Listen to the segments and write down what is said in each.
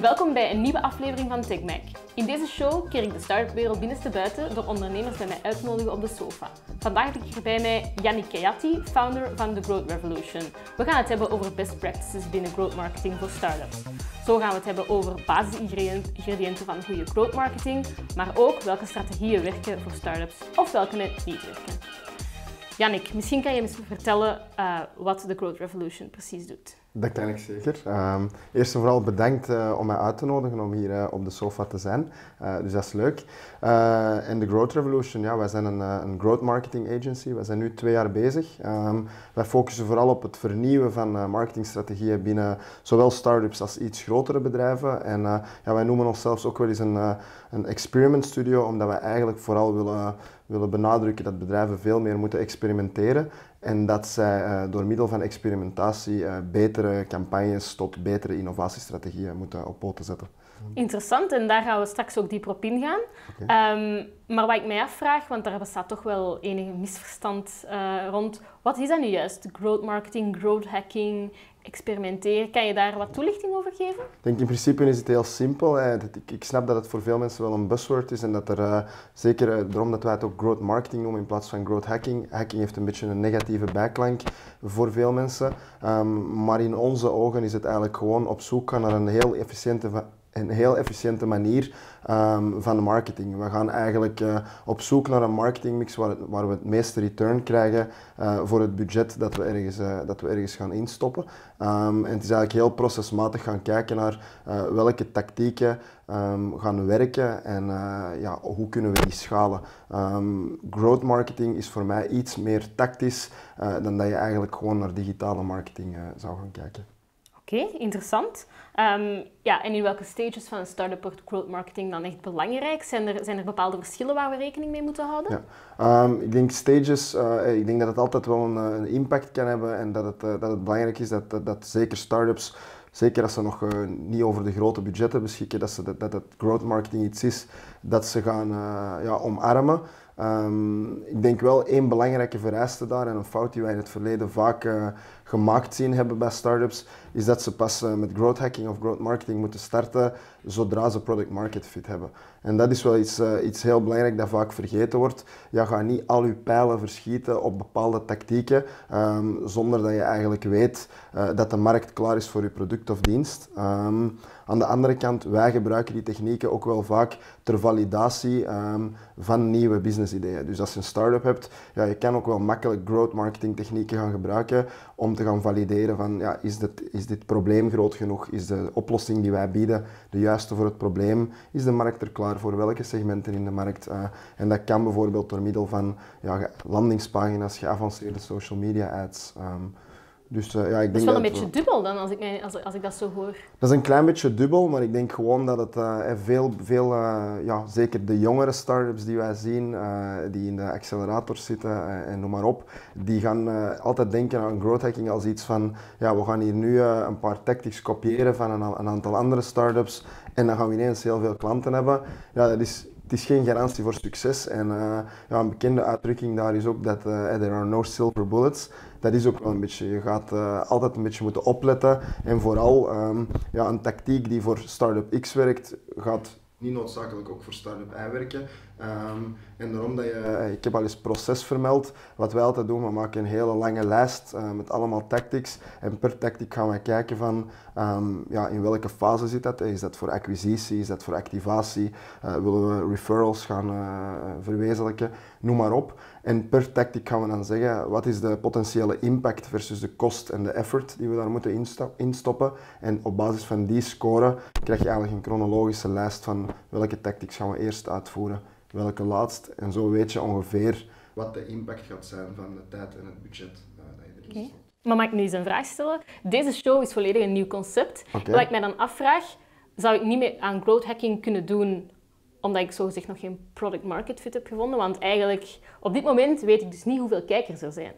welkom bij een nieuwe aflevering van TechMac. In deze show keer ik de start-up binnenste buiten door ondernemers bij mij uit te nodigen op de sofa. Vandaag heb ik hier bij mij Yannick Kayati, founder van The Growth Revolution. We gaan het hebben over best practices binnen growth marketing voor startups. Zo gaan we het hebben over basisingrediënten van goede growth marketing, maar ook welke strategieën werken voor startups of welke net niet werken. Yannick, misschien kan je eens vertellen uh, wat The Growth Revolution precies doet. Dat kan ik zeker. Um, eerst en vooral bedankt uh, om mij uit te nodigen om hier uh, op de sofa te zijn. Uh, dus dat is leuk. en de Growth Revolution, ja, wij zijn een, een growth marketing agency. We zijn nu twee jaar bezig. Um, wij focussen vooral op het vernieuwen van marketingstrategieën binnen zowel startups als iets grotere bedrijven. En ja, wij noemen onszelf ook wel eens een, een experiment studio, omdat wij eigenlijk vooral willen, willen benadrukken dat bedrijven veel meer moeten experimenteren en dat zij uh, door middel van experimentatie uh, betere campagnes tot betere innovatiestrategieën moeten op poten zetten. Interessant, en daar gaan we straks ook dieper op ingaan. Okay. Um, maar wat ik mij afvraag, want daar bestaat toch wel enige misverstand uh, rond, wat is dat nu juist? Growth marketing, growth hacking, experimenteren. Kan je daar wat toelichting over geven? Ik denk in principe is het heel simpel. Ik, snap dat het voor veel mensen wel een buzzword is en dat er, uh, zeker uh, daarom dat wij het ook growth marketing noemen in plaats van growth hacking. Hacking heeft een beetje een negatieve bijklank voor veel mensen. Um, maar in onze ogen is het eigenlijk gewoon op zoek naar een heel efficiënte een heel efficiënte manier um, van marketing. We gaan eigenlijk uh, op zoek naar een marketingmix waar, waar we het meeste return krijgen uh, voor het budget dat we ergens, uh, dat we ergens gaan instoppen. Um, en het is eigenlijk heel procesmatig gaan kijken naar welke tactieken um, gaan werken en ja, hoe kunnen we die schalen. growth marketing is voor mij iets meer tactisch dan dat je eigenlijk gewoon naar digitale marketing zou gaan kijken. Oké, interessant. Um, ja, en in welke stages van een start-up wordt growth marketing dan echt belangrijk? Zijn er, zijn er bepaalde verschillen waar we rekening mee moeten houden? Ja. Um, ik denk stages, uh, ik denk dat het altijd wel een, eh, een impact kan hebben en dat het, dat het belangrijk is dat, dat, zeker start-ups, zeker als ze nog niet over de grote budgetten beschikken, dat, ze, dat, dat growth marketing iets is dat ze gaan ja, omarmen. Um, ik denk wel één belangrijke vereiste daar en een fout die wij in het verleden vaak gemaakt zien hebben bij startups, is dat ze pas uh, met growth hacking of growth marketing moeten starten zodra ze product market fit hebben. En dat is wel iets, uh, iets heel belangrijk dat vaak vergeten wordt. Je gaat niet al je pijlen verschieten op bepaalde tactieken um, zonder dat je eigenlijk weet dat de markt klaar is voor je product of dienst. Um, aan de andere kant, wij gebruiken die technieken ook wel vaak ter validatie um, van nieuwe businessideeën. Dus als je een start-up hebt, ja, je kan ook wel makkelijk growth marketing technieken gaan gebruiken om te gaan valideren van ja, is, dit, is dit probleem groot genoeg? Is de oplossing die wij bieden de juiste voor het probleem? Is de markt er klaar voor? Welke segmenten in de markt? Uh, en dat kan bijvoorbeeld door middel van ja, landingspagina's, geavanceerde social media ads. Um, dus, uh, ja, ik denk dat is wel een beetje dubbel dan, als ik, mij, als, als ik dat zo hoor. Dat is een klein beetje dubbel, maar ik denk gewoon dat het uh, veel, veel uh, ja, zeker de jongere start-ups die wij zien, die in de accelerator zitten en noem maar op, die gaan altijd denken aan growth hacking als iets van, ja, we gaan hier nu een paar tactics kopiëren van een, een aantal andere start-ups en dan gaan we ineens heel veel klanten hebben. Ja, dat is het is geen garantie voor succes. En uh, ja, een bekende uitdrukking daar is ook dat uh, there are no silver bullets. Dat is ook wel een beetje, je gaat uh, altijd een beetje moeten opletten. En vooral um, ja, een tactiek die voor Startup X werkt, gaat niet noodzakelijk ook voor Startup Y werken. Um, en daarom dat je, eh, ik heb al eens proces vermeld. Wat wij altijd doen, we maken een hele lange lijst uh, met allemaal tactics. En per tactic gaan we kijken van um, ja, in welke fase zit dat. Is dat voor acquisitie, is dat voor activatie? Uh, willen we referrals gaan verwezenlijken? Noem maar op. En per tactic gaan we dan zeggen wat is de potentiële impact versus de kost en de effort die we daar moeten instoppen. En op basis van die score krijg je eigenlijk een chronologische lijst van welke tactics gaan we eerst uitvoeren welke laatst. En zo weet je ongeveer wat de impact gaat zijn van de tijd en het budget uh, dat je erin okay. Maar mag ik nu eens een vraag stellen? Deze show is volledig een nieuw concept. Okay. Wat ik mij dan afvraag, zou ik niet meer aan growth hacking kunnen doen omdat ik zogezegd nog geen product market fit heb gevonden? Want eigenlijk, op dit moment weet ik dus niet hoeveel kijkers er zijn.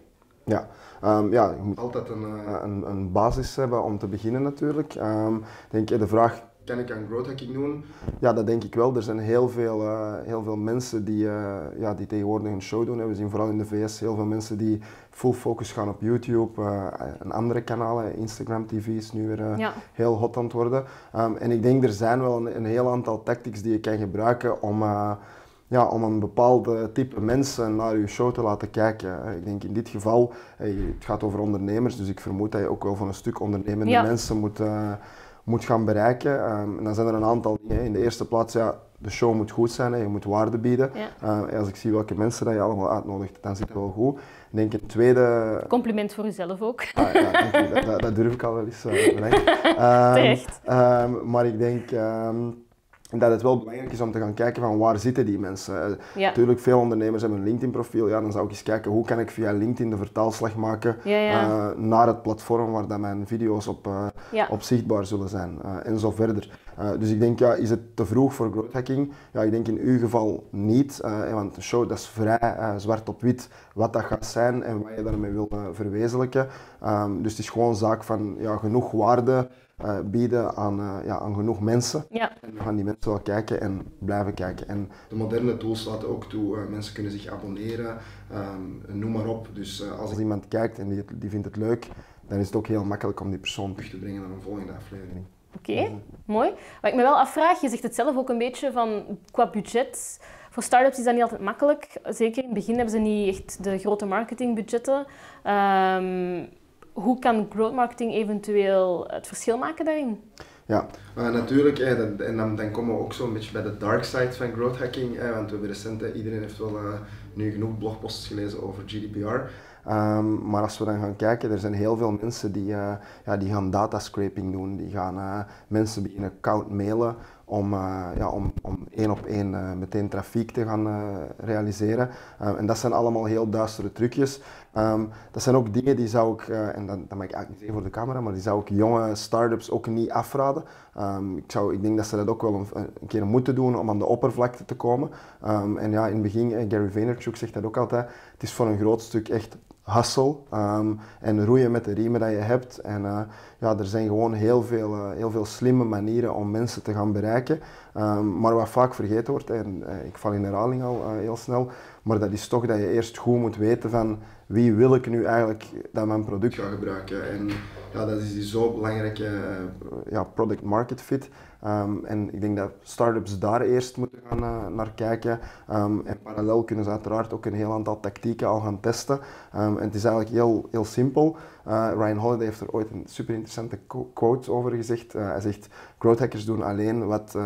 Ja, um, ja je moet altijd een, eh, een, een, basis hebben om te beginnen natuurlijk. Um, denk, de vraag kan ik aan growth hacking doen? Ja, dat denk ik wel. Er zijn heel veel, uh, heel veel mensen die, uh, ja, die tegenwoordig een show doen. We zien vooral in de VS heel veel mensen die full focus gaan op YouTube uh, en andere kanalen. Instagram TV is nu weer ja. heel hot aan het worden. Um, en ik denk er zijn wel een, een, heel aantal tactics die je kan gebruiken om ja, om een bepaald type mensen naar je show te laten kijken. Ik denk in dit geval, het gaat over ondernemers, dus ik vermoed dat je ook wel van een stuk ondernemende ja. mensen moet, moet gaan bereiken. Um, en dan zijn er een aantal dingen. In de eerste plaats, ja, de show moet goed zijn, hè. je moet waarde bieden. Ja. Uh, als ik zie welke mensen dat je allemaal uitnodigt, dan zit het wel goed. Ik denk een tweede... Compliment voor jezelf ook. Ah, ja, dat, dat, durf ik al wel eens. Uh, um, Terecht. Um, maar ik denk dat het wel belangrijk is om te gaan kijken van waar zitten die mensen. Ja. Natuurlijk, veel ondernemers hebben een LinkedIn-profiel. Ja, dan zou ik eens kijken hoe kan ik via LinkedIn de vertaalslag maken uh, naar het platform waar dat mijn video's op, uh, op zichtbaar zullen zijn uh, en zo verder. dus ik denk, ja, is het te vroeg voor growth hacking? Ja, ik denk in uw geval niet, want de show dat is vrij zwart op wit wat dat gaat zijn en wat je daarmee wil verwezenlijken. Um, dus het is gewoon zaak van ja, genoeg waarde uh, bieden aan, uh, ja, aan genoeg mensen. Ja. En dan gaan die mensen wel kijken en blijven kijken. En de moderne tools laten ook toe, uh, mensen kunnen zich abonneren, um, noem maar op. Dus als iemand kijkt en die, die vindt het leuk, dan is het ook heel makkelijk om die persoon terug te brengen naar een volgende aflevering. Oké, okay, mooi. Wat ik me wel afvraag, je zegt het zelf ook een beetje van qua budget. Voor startups is dat niet altijd makkelijk. Zeker in het begin hebben ze niet echt de grote marketingbudgetten. Um, hoe kan growth marketing eventueel het verschil maken daarin? Ja, natuurlijk. Eh, en dan, dan komen we ook zo'n beetje bij de dark side van growth hacking. Eh, want we hebben recent, eh, iedereen heeft wel uh, nu genoeg blogposts gelezen over GDPR. Um, maar als we dan gaan kijken, er zijn heel veel mensen die, uh, ja, die gaan datascraping doen. Die gaan uh, mensen beginnen koud mailen om, uh, ja, om, om één op één meteen trafiek te gaan realiseren. Um, en dat zijn allemaal heel duistere trucjes. Um, dat zijn ook dingen die zou ik, en dat, dat mag ik eigenlijk niet zeggen voor de camera, maar die zou ik jonge start-ups ook niet afraden. ik, zou, ik denk dat ze dat ook wel een, keer moeten doen om aan de oppervlakte te komen. en ja, in het begin, Gary Vaynerchuk zegt dat ook altijd, het is voor een groot stuk echt hustle um, en roeien met de riemen dat je hebt. En uh, ja, er zijn gewoon heel veel, uh, heel veel slimme manieren om mensen te gaan bereiken. Um, maar wat vaak vergeten wordt, en uh, ik val in herhaling al heel snel, maar dat is toch dat je eerst goed moet weten van wie wil ik nu eigenlijk dat mijn product ga gebruiken. En ja, dat is die zo belangrijke ja, product market fit. Um, en ik denk dat startups daar eerst moeten gaan uh, naar kijken. Um, en parallel kunnen ze uiteraard ook een heel aantal tactieken al gaan testen. Um, en het is eigenlijk heel, heel simpel. Uh, Ryan Holiday heeft er ooit een super interessante quote over gezegd. Uh, hij zegt, growth hackers doen alleen wat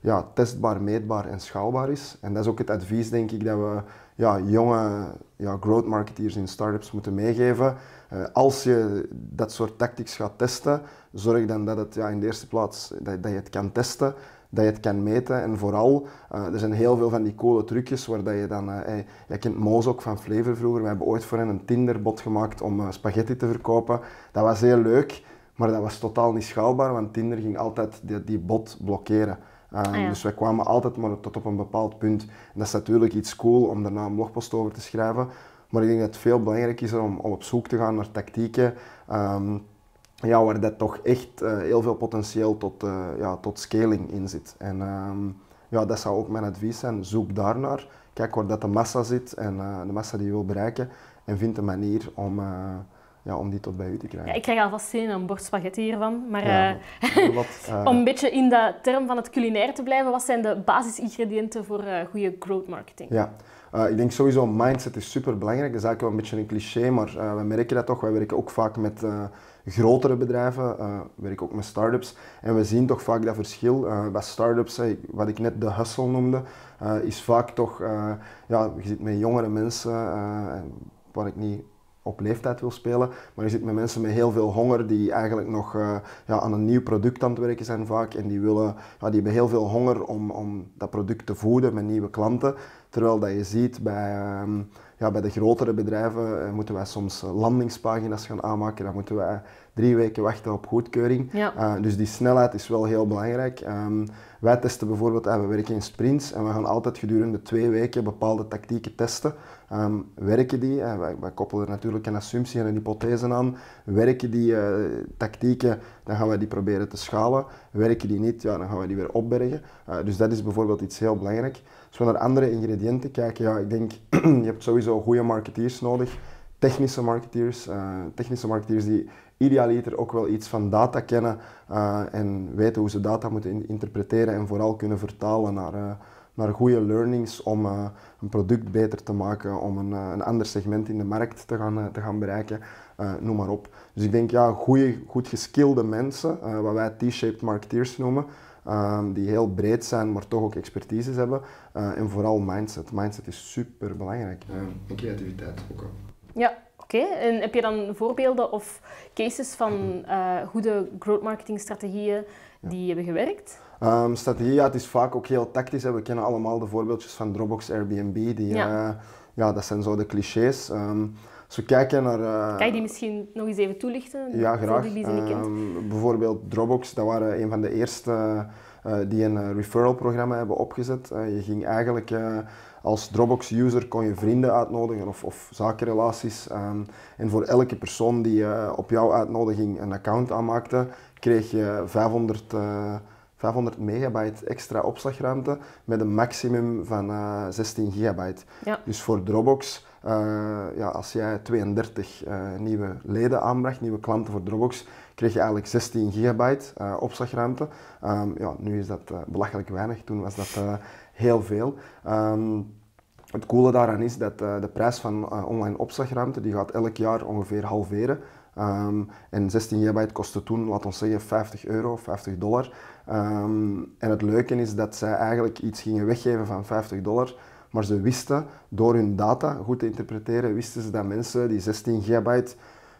ja, testbaar, meetbaar en schaalbaar is. En dat is ook het advies, denk ik, dat we ja, jonge ja, growth marketeers in startups moeten meegeven. Uh, als je dat soort tactics gaat testen, zorg dan dat het ja, in de eerste plaats dat, dat je het kan testen, dat je het kan meten en vooral, uh, er zijn heel veel van die coole trucjes waar dat je dan, uh, jij kent Moos ook van Flavor vroeger, we hebben ooit voor hen een Tinderbot gemaakt om spaghetti te verkopen. Dat was heel leuk, maar dat was totaal niet schaalbaar, want Tinder ging altijd die bot blokkeren. Um, Dus wij kwamen altijd maar tot op een bepaald punt. En dat is natuurlijk iets cool om daarna een blogpost over te schrijven. Maar ik denk dat het veel belangrijk is om, om op zoek te gaan naar tactieken um, ja, waar dat toch echt uh, heel veel potentieel tot, uh, ja, tot scaling in zit. En um, ja, dat zou ook mijn advies zijn. Zoek daarnaar. Kijk waar dat de massa zit en uh, de massa die je wil bereiken. En vind een manier om ja, om die tot bij u te krijgen. Ja, ik krijg alvast zin in een bord spaghetti hiervan. Maar ja, uh, om een beetje in de term van het culinair te blijven, wat zijn de basisingrediënten voor uh, goede growth marketing? Ja, ik denk sowieso mindset is super belangrijk. Dat is eigenlijk wel een beetje een cliché, maar we merken dat toch. Wij werken ook vaak met grotere bedrijven, we werken ook met startups. En we zien toch vaak dat verschil. bij startups, wat ik net de hustle noemde, is vaak toch, ja, je zit met jongere mensen, waar ik niet op leeftijd wil spelen. Maar je zit met mensen met heel veel honger die eigenlijk nog uh, ja, aan een nieuw product aan het werken zijn vaak. En die, willen, ja, die hebben heel veel honger om, om dat product te voeden met nieuwe klanten. Terwijl dat je ziet bij, uh, ja, bij de grotere bedrijven uh, moeten wij soms landingspagina's gaan aanmaken. Dan moeten wij drie weken wachten op goedkeuring. Ja. Uh, dus die snelheid is wel heel belangrijk. Um, wij testen bijvoorbeeld, uh, we werken in sprints en we gaan altijd gedurende twee weken bepaalde tactieken testen. Um, werken die, uh, wij, wij, koppelen er natuurlijk een assumptie en een hypothese aan, werken die tactieken, dan gaan we die proberen te schalen. Werken die niet, ja, dan gaan we die weer opbergen. Dus dat is bijvoorbeeld iets heel belangrijk. Als we naar andere ingrediënten kijken, ja, ik denk, je hebt sowieso goede marketeers nodig, technische marketeers, technische marketeers die idealiter ook wel iets van data kennen en weten hoe ze data moeten in interpreteren en vooral kunnen vertalen naar naar goede learnings om uh, een product beter te maken, om een, uh, een ander segment in de markt te gaan, uh, te gaan bereiken, noem maar op. Dus ik denk ja, goede, goed geskilde mensen, wat wij T-shaped marketeers noemen, um, die heel breed zijn, maar toch ook expertise hebben. en vooral mindset. Mindset is super belangrijk. en creativiteit ook al. Ja, Oké, okay. en heb je dan voorbeelden of cases van goede growth marketing strategieën die hebben gewerkt? Um, strategie, ja, het is vaak ook heel tactisch. Hè. We kennen allemaal de voorbeeldjes van Dropbox, Airbnb. Die, ja. Uh, ja dat zijn zo de clichés. Um, als we kijken naar... Uh, kan je die misschien nog eens even toelichten? Ja, graag. Die? Um, bijvoorbeeld Dropbox, dat waren een van de eerste die een referral-programma hebben opgezet. je ging eigenlijk als Dropbox-user kon je vrienden uitnodigen of, of zakenrelaties. Um, en voor elke persoon die uh, op jouw uitnodiging een account aanmaakte, kreeg je 500, uh, 500 megabyte extra opslagruimte met een maximum van uh, 16 gigabyte. Ja. Dus voor Dropbox, ja, als jij 32 nieuwe leden aanbracht, nieuwe klanten voor Dropbox, kreeg je eigenlijk 16 gigabyte opslagruimte. Um, ja, nu is dat belachelijk weinig, toen was dat heel veel. Um, het coole daaraan is dat de prijs van online opslagruimte die gaat elk jaar ongeveer halveren. Um, en 16 gigabyte kostte toen, laten we zeggen, 50 euro, 50 dollar. En het leuke is dat zij eigenlijk iets gingen weggeven van 50 dollar. Maar ze wisten, door hun data goed te interpreteren, wisten ze dat mensen die 16 gigabyte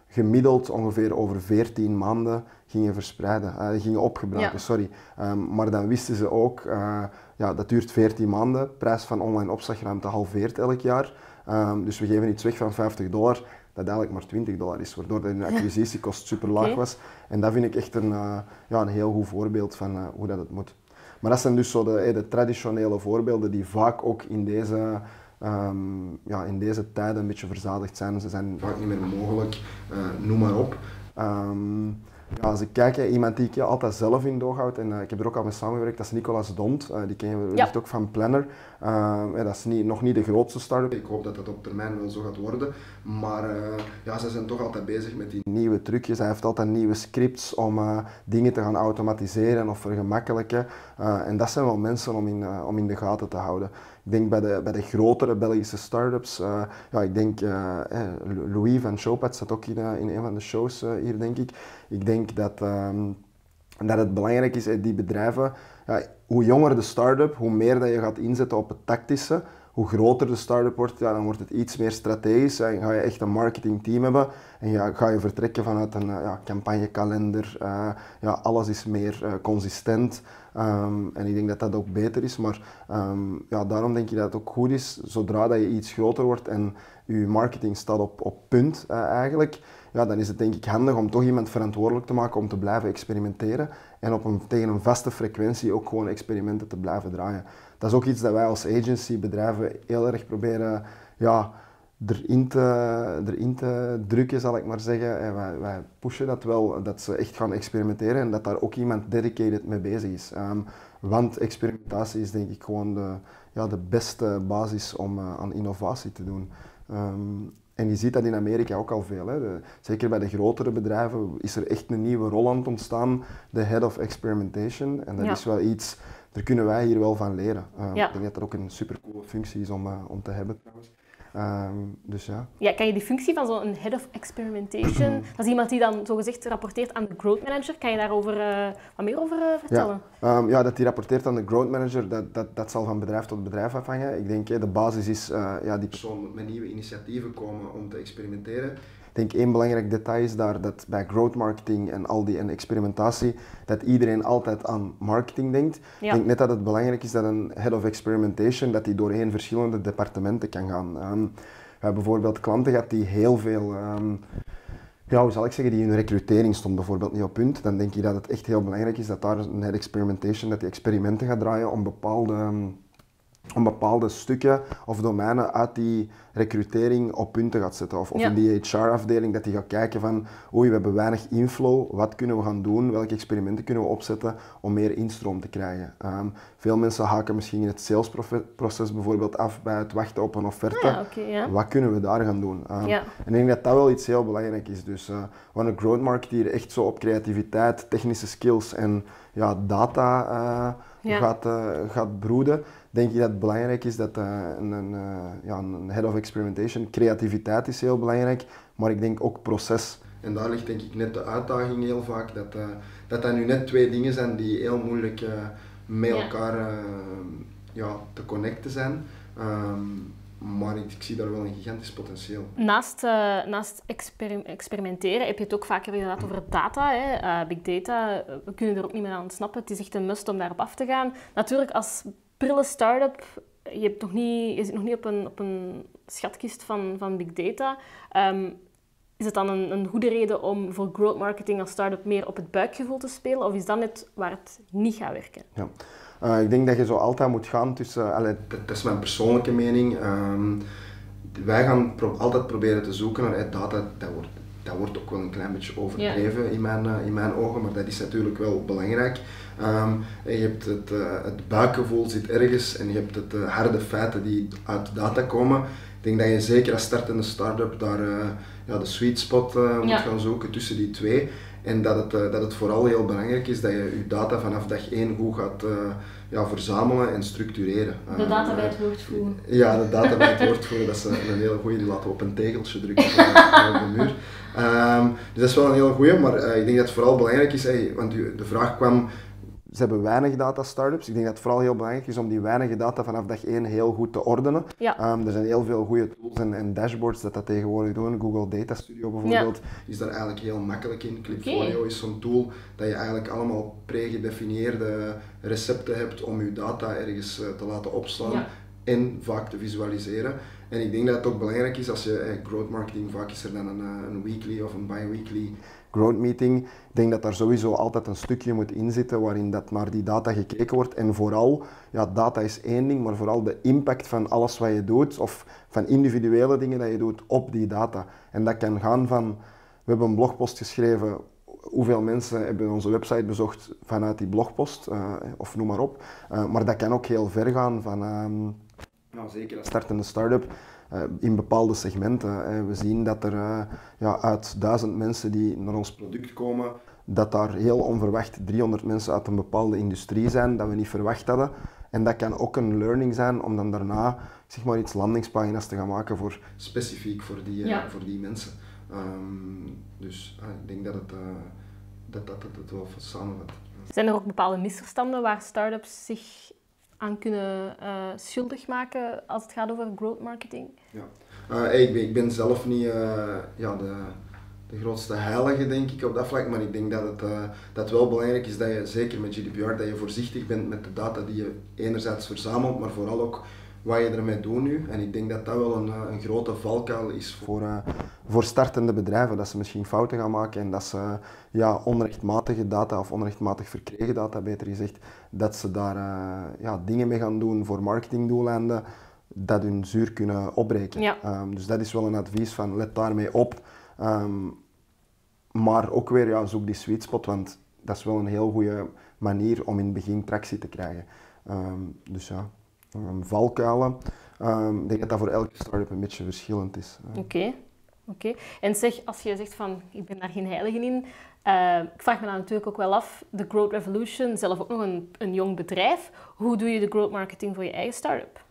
gemiddeld ongeveer over 14 maanden gingen verspreiden, uh, gingen opgebruiken, ja. sorry. Um, maar dan wisten ze ook, uh, ja, dat duurt 14 maanden, prijs van online opslagruimte halveert elk jaar. Um, dus we geven iets weg van 50 dollar, dat eigenlijk maar 20 dollar is, waardoor de acquisitiekost super laag okay. was. En dat vind ik echt een, uh, ja, een heel goed voorbeeld van hoe dat het moet. Maar dat zijn dus zo de, de traditionele voorbeelden die vaak ook in deze Um, ja, in deze tijden een beetje verzadigd zijn. Ze zijn vaak niet meer mogelijk, uh, noem maar op. Um, ja, als ik kijk, iemand die ik altijd zelf in doog houd, en uh, ik heb er ook al mee samengewerkt, dat is Nicolas Dont. Uh, die ken je wellicht ja. ook van Planner. dat is niet, nog niet de grootste start-up. Ik hoop dat dat op termijn wel zo gaat worden. Maar ja, ze zijn toch altijd bezig met die nieuwe trucjes. Hij heeft altijd nieuwe scripts om dingen te gaan automatiseren of vergemakkelijken. en dat zijn wel mensen om in, om in de gaten te houden. Ik denk bij de, bij de grotere Belgische start-ups, uh, ja, ik denk uh, Louis van Showpad staat ook in, in een van de shows hier, denk ik. Ik denk dat, um, dat het belangrijk is, die bedrijven, ja, hoe jonger de start-up, hoe meer dat je gaat inzetten op het tactische, hoe groter de start-up wordt, ja, dan wordt het iets meer strategisch. Dan ga je echt een marketingteam hebben en ja, ga je vertrekken vanuit een ja, campagnekalender. Ja, alles is meer consistent. Um, en ik denk dat dat ook beter is. Maar um, ja, daarom denk ik dat het ook goed is, zodra dat je iets groter wordt en je marketing staat op, op punt uh, eigenlijk, ja, dan is het denk ik handig om toch iemand verantwoordelijk te maken om te blijven experimenteren. En op een, tegen een vaste frequentie ook gewoon experimenten te blijven draaien. Dat is ook iets dat wij als agency bedrijven heel erg proberen ja, erin, te, erin te drukken, zal ik maar zeggen. En wij, wij pushen dat wel, dat ze echt gaan experimenteren en dat daar ook iemand dedicated mee bezig is. Um, want experimentatie is denk ik gewoon de, ja, de beste basis om uh, aan innovatie te doen. Um, en je ziet dat in Amerika ook al veel. Hè. De, zeker bij de grotere bedrijven is er echt een nieuwe rol aan het ontstaan, de Head of Experimentation. En dat ja. is wel iets, daar kunnen wij hier wel van leren. Uh, ja. Ik denk dat dat ook een supercoole functie is om, uh, om te hebben trouwens. Um, dus ja. ja. Kan je die functie van zo'n head of experimentation, als iemand die dan zogezegd rapporteert aan de growth manager, kan je daarover uh, wat meer over uh, vertellen? Ja. Um, ja, dat die rapporteert aan de growth manager, dat, dat, dat zal van bedrijf tot bedrijf afhangen. Ik denk, de basis is, uh, ja, die persoon moet met nieuwe initiatieven komen om te experimenteren. Ik denk één belangrijk detail is daar dat bij growth marketing en al die en experimentatie, dat iedereen altijd aan marketing denkt. Ja. Ik denk net dat het belangrijk is dat een head of experimentation, dat die doorheen verschillende departementen kan gaan. Um, we hebben bijvoorbeeld klanten gehad die heel veel um, ja, hoe zal ik zeggen, die hun recrutering stond bijvoorbeeld niet op punt, dan denk ik dat het echt heel belangrijk is dat daar een head experimentation, dat die experimenten gaat draaien om bepaalde om bepaalde stukken of domeinen uit die recrutering op punten gaat zetten. Of, of in die HR-afdeling dat die gaat kijken van oei, we hebben weinig inflow, wat kunnen we gaan doen, welke experimenten kunnen we opzetten om meer instroom te krijgen. Ehm, veel mensen haken misschien in het salesproces bijvoorbeeld af bij het wachten op een offerte. Ah, ja, Wat kunnen we daar gaan doen? Um, en ik denk dat dat wel iets heel belangrijk is. Dus uh, wat een growth marketeer echt zo op creativiteit, technische skills en ja, data uh, gaat, uh, gaat broeden, denk ik dat het belangrijk is dat een, een, ja, een head of experimentation, creativiteit is heel belangrijk, maar ik denk ook proces. En daar ligt denk ik net de uitdaging heel vaak, dat uh, dat, dat nu net twee dingen zijn die heel moeilijk uh, met elkaar ja, te connecten zijn. Um, maar ik, ik, zie daar wel een gigantisch potentieel. Naast, uh, naast exper experimenteren heb je het ook vaker inderdaad over data, hè? Uh, big data. We kunnen er ook niet meer aan ontsnappen. Het is echt een must om daarop af te gaan. Natuurlijk, als prille start-up, je, hebt nog niet, zit nog niet op een, op een schatkist van, van big data. Um, is het dan een, een, goede reden om voor growth marketing als start-up meer op het buikgevoel te spelen? Of is dat net waar het niet gaat werken? Ja. Uh, ik denk dat je zo altijd moet gaan tussen, allee, dat is mijn persoonlijke mening. Um, wij gaan pro altijd proberen te zoeken naar data, dat wordt, dat wordt ook wel een klein beetje overdreven in, mijn, uh, in mijn ogen, maar dat is natuurlijk wel belangrijk. Um, je hebt het, uh, het buikgevoel zit ergens en je hebt het uh, harde feiten die uit data komen. Ik denk dat je zeker als startende start-up daar ja, de sweet spot moet ja. gaan zoeken tussen die twee. En dat het, uh, dat het vooral heel belangrijk is dat je je data vanaf dag 1 goed gaat uh, ja, verzamelen en structureren. De data bij het woord voeren. Ja, de data bij het woord voeren, dat is een, hele goede. Die laten we op een tegeltje drukken op de muur. Um, dus dat is wel een hele goede, maar ik denk dat het vooral belangrijk is, hey, want de vraag kwam ze hebben weinig data startups. Ik denk dat het vooral heel belangrijk is om die weinige data vanaf dag 1 heel goed te ordenen. Ja. Um, er zijn heel veel goede tools en, en, dashboards dat dat tegenwoordig doen. Google Data Studio bijvoorbeeld ja. is daar eigenlijk heel makkelijk in. Clipfolio okay. is zo'n tool dat je eigenlijk allemaal pre-gedefinieerde recepten hebt om je data ergens uh, te laten opslaan. Ja. En vaak te visualiseren. En ik denk dat het ook belangrijk is als je eh, growth marketing, vaak is er dan een, een weekly of een bi-weekly growth meeting. Ik denk dat daar sowieso altijd een stukje moet inzitten waarin dat naar die data gekeken wordt. En vooral, ja, data is één ding, maar vooral de impact van alles wat je doet, of van individuele dingen dat je doet op die data. En dat kan gaan van, we hebben een blogpost geschreven, hoeveel mensen hebben onze website bezocht vanuit die blogpost, uh, of noem maar op. Uh, maar dat kan ook heel ver gaan van, um, nou, zeker als startende start-up, uh, in bepaalde segmenten. We zien dat er uh, ja, uit duizend mensen die naar ons product komen, dat daar heel onverwacht 300 mensen uit een bepaalde industrie zijn dat we niet verwacht hadden. En dat kan ook een learning zijn om dan daarna zeg maar, iets landingspagina's te gaan maken voor, specifiek voor die, ja. voor die mensen. Um, dus ik denk dat het, dat, dat, dat het wel samenvat. Zijn er ook bepaalde misverstanden waar start-ups zich aan kunnen uh, schuldig maken als het gaat over growth marketing? Ja, uh, ik, ben, ik ben zelf niet uh, ja, de, de grootste heilige, denk ik, op dat vlak. Maar ik denk dat het, dat wel belangrijk is dat je, zeker met GDPR, dat je voorzichtig bent met de data die je enerzijds verzamelt, maar vooral ook wat je ermee doet nu. En ik denk dat dat wel een, een grote valkuil is voor, uh, voor startende bedrijven. Dat ze misschien fouten gaan maken en dat ze ja, onrechtmatige data of onrechtmatig verkregen data, beter gezegd, dat ze daar uh, ja, dingen mee gaan doen voor marketingdoeleinden dat hun zuur kunnen opbreken. Ja. Um, dus dat is wel een advies van let daarmee op. Um, maar ook weer ja, zoek die sweet spot, want dat is wel een heel goede manier om in het begin tractie te krijgen. Um, dus ja valkuilen. Um, ik denk dat dat voor elke start-up een beetje verschillend is. Oké. Okay. Oké. Okay. En zeg, als je zegt van, ik ben daar geen heilige in, uh, ik vraag me dan natuurlijk ook wel af, de Growth Revolution, zelf ook nog een, een jong bedrijf, hoe doe je de growth marketing voor je eigen start-up?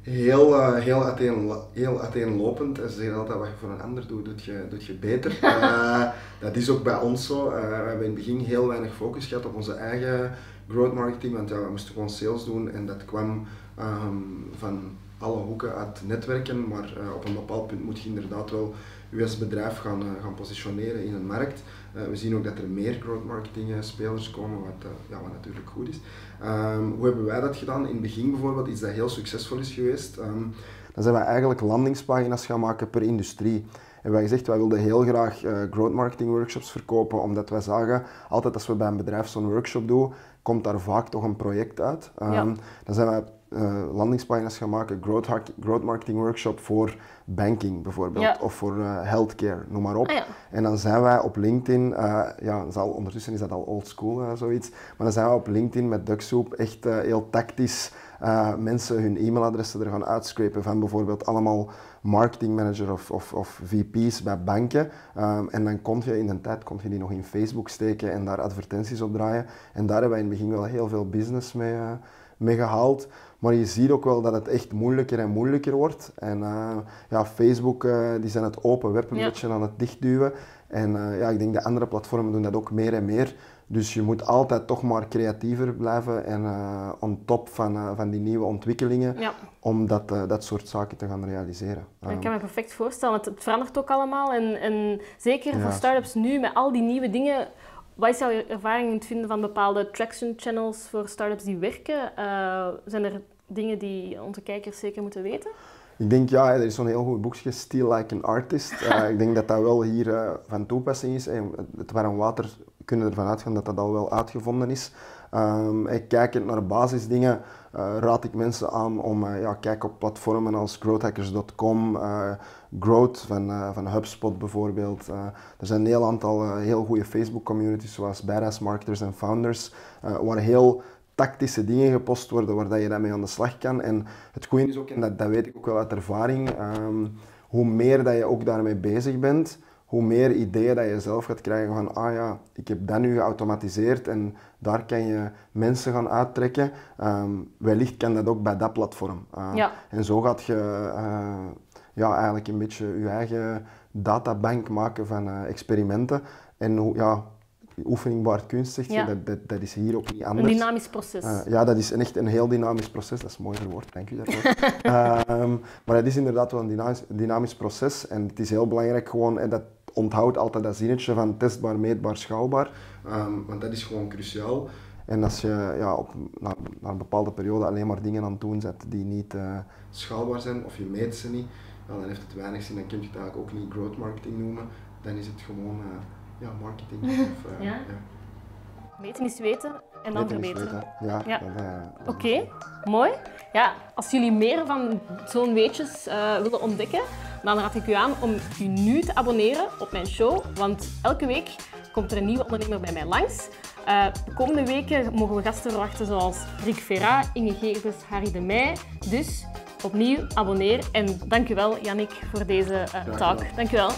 Heel, uh, heel, uiteen, heel uiteenlopend. Ze zeggen altijd, wat je voor een ander doet, doet je, doet je beter. uh, dat is ook bij ons zo. we hebben in het begin heel weinig focus gehad op onze eigen growth marketing, want ja, we moesten gewoon sales doen en dat kwam um, van alle hoeken uit netwerken, maar uh, op een bepaald punt moet je inderdaad wel je als bedrijf gaan, uh, gaan positioneren in een markt. Uh, we zien ook dat er meer growth marketing spelers komen, wat, ja, wat natuurlijk goed is. Um, hoe hebben wij dat gedaan? In het begin bijvoorbeeld, iets dat heel succesvol is geweest. Um, dan zijn we eigenlijk landingspagina's gaan maken per industrie. hebben wij gezegd, wij wilden heel graag growth marketing workshops verkopen, omdat wij zagen, altijd als we bij een bedrijf zo'n workshop doen, komt daar vaak toch een project uit. Um, Dan zijn uh, landingspagina's gaan maken, growth, growth marketing workshop voor banking bijvoorbeeld, of voor uh, healthcare, noem maar op. Ah, en dan zijn wij op LinkedIn, uh, ja, zal, ondertussen is dat al old school zoiets, maar dan zijn wij op LinkedIn met DuckSoup echt heel tactisch mensen hun e-mailadressen er gaan uitscrapen van bijvoorbeeld allemaal marketingmanager of, of, of VP's bij banken. Um, en dan kon je in de tijd kon je die nog in Facebook steken en daar advertenties op draaien. En daar hebben wij in het begin wel heel veel business mee, mee gehaald. Maar je ziet ook wel dat het echt moeilijker en moeilijker wordt. En uh, ja, Facebook uh, die zijn het open web een beetje aan het dichtduwen. En uh, ja, ik denk de andere platformen doen dat ook meer en meer. Dus je moet altijd toch maar creatiever blijven en on top van, van die nieuwe ontwikkelingen ja. om dat, dat soort zaken te gaan realiseren. Ik kan me perfect voorstellen, het, het verandert ook allemaal. En, en zeker ja. voor start-ups nu met al die nieuwe dingen wat is jouw ervaring in het vinden van bepaalde traction channels voor startups die werken? Uh, zijn er dingen die onze kijkers zeker moeten weten? Ik denk, ja, er is zo'n heel goed boekje, Steal Like an Artist. Uh, ik denk dat dat wel hier uh, van toepassing is. En het warm water kunnen ervan uitgaan dat dat al wel uitgevonden is. Um, kijkend naar basisdingen uh, raad ik mensen aan om ja, kijk op platformen als growthhackers.com, Growth van, van HubSpot bijvoorbeeld. er zijn een heel aantal heel goede Facebook communities zoals Badass Marketers en Founders, waar heel tactische dingen gepost worden waar dat je daarmee aan de slag kan. En het goede is ook, en dat, dat weet ik ook wel uit ervaring, um, hoe meer dat je ook daarmee bezig bent, hoe meer ideeën dat je zelf gaat krijgen van, ah ja, ik heb dat nu geautomatiseerd en daar kan je mensen gaan uittrekken. Um, wellicht kan dat ook bij dat platform. Uh, ja. En zo gaat je uh, ja, eigenlijk een beetje je eigen databank maken van uh, experimenten. En ja, oefening baart kunst, zegt ja. je, dat, dat, is hier ook niet anders. Een dynamisch proces. Uh, ja, dat is echt een heel dynamisch proces. Dat is mooi verwoord, dank u daarvoor. um, maar het is inderdaad wel een dynamisch, dynamisch, proces. En het is heel belangrijk gewoon, en dat onthoudt altijd dat zinnetje van testbaar, meetbaar, schouwbaar. Um, want dat is gewoon cruciaal. En als je ja, op, na, na, een bepaalde periode alleen maar dingen aan het doen zet die niet uh, schaalbaar zijn, of je meet ze niet, dan heeft het weinig zin. Dan kun je het eigenlijk ook niet growth marketing noemen. Dan is het gewoon... Ja, marketing. Of, uh, ja? ja? Meten is weten en dan verbeteren. Ja. ja. Uh, Oké, mooi. Ja, als jullie meer van zo'n weetjes uh, willen ontdekken, dan raad ik u aan om u nu te abonneren op mijn show. Want elke week komt er een nieuwe ondernemer bij mij langs. Uh, de komende weken mogen we gasten verwachten zoals Rick Verra, Inge Geerves, Harry de Meij. Dus opnieuw abonneer en dankjewel Yannick voor deze uh, talk. Dankjewel.